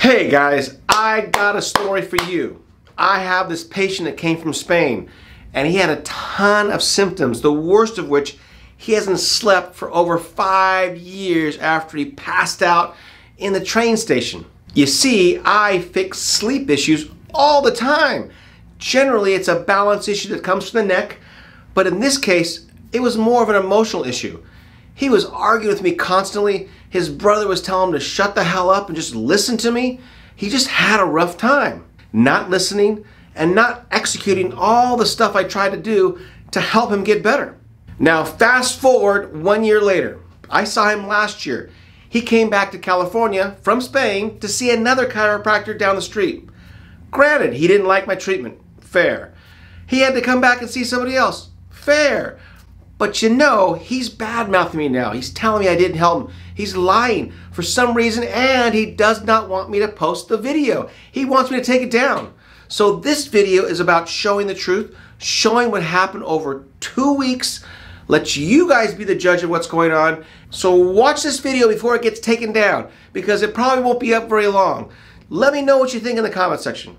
Hey guys, I got a story for you. I have this patient that came from Spain and he had a ton of symptoms, the worst of which he hasn't slept for over five years after he passed out in the train station. You see, I fix sleep issues all the time. Generally, it's a balance issue that comes from the neck, but in this case, it was more of an emotional issue. He was arguing with me constantly. His brother was telling him to shut the hell up and just listen to me. He just had a rough time. Not listening and not executing all the stuff I tried to do to help him get better. Now, fast forward one year later. I saw him last year. He came back to California from Spain to see another chiropractor down the street. Granted, he didn't like my treatment. Fair. He had to come back and see somebody else. Fair. But you know, he's bad mouthing me now. He's telling me I didn't help him. He's lying for some reason, and he does not want me to post the video. He wants me to take it down. So this video is about showing the truth, showing what happened over two weeks. Let you guys be the judge of what's going on. So watch this video before it gets taken down because it probably won't be up very long. Let me know what you think in the comment section.